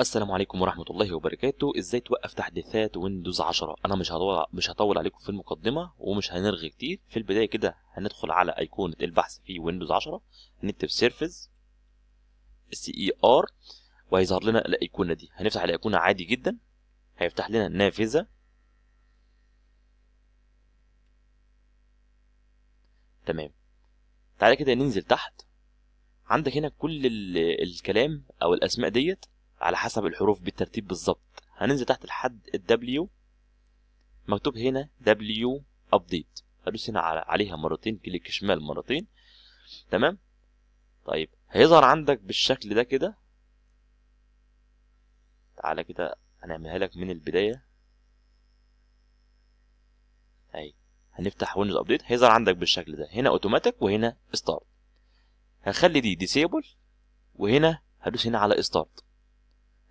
السلام عليكم ورحمة الله وبركاته. إزاي توقف تحديثات Windows 10 أنا مش هطول مش هطول عليكم في المقدمة ومش هنرغي كتير. في البداية كده هندخل على أيقونة البحث في Windows 10 هنكتب services S E R وهيظهر لنا الأيقونة دي. هنفتح الأيقونة عادي جدا. هيفتح لنا نافذة. تمام. تعالى كده ننزل تحت. عندك هنا كل الكلام أو الأسماء ديت. على حسب الحروف بالترتيب بالظبط. هننزل تحت لحد ال W مكتوب هنا W update. هدوس هنا عليها مرتين click شمال مرتين. تمام؟ طيب هيظهر عندك بالشكل ده كده. تعالى كده هنعملها لك من البداية. أهي هنفتح Windows Update هيظهر عندك بالشكل ده. هنا اوتوماتيك وهنا start هخلي دي disable وهنا هدوس هنا على start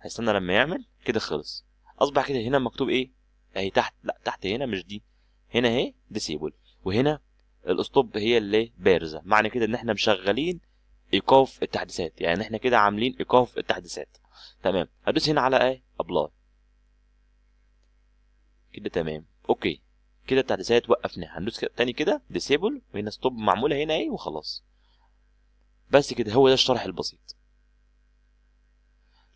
هيستنى لما يعمل كده خلص. أصبح كده هنا مكتوب إيه؟ أهي تحت لأ تحت هنا مش دي. هنا أهي disable وهنا ال stop هي اللي بارزة. معنى كده إن إحنا مشغلين إيقاف التحديثات. يعني إحنا كده عاملين إيقاف التحديثات. تمام. هدوس هنا على إيه؟ apply كده تمام. OK. كده التحديثات وقفناها هندوس تاني كده disable وهنا stop معمولة هنا إيه؟ وخلاص. بس كده هو ده الشرح البسيط.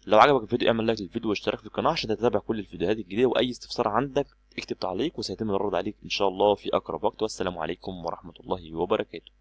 لو عجبك الفيديو اعمل like للفيديو واشترك في القناة عشان تتابع كل الفيديوهات الجديدة واي استفسار عندك اكتب تعليق وسيتم الرد عليك ان شاء الله في اقرب وقت والسلام عليكم ورحمة الله وبركاته.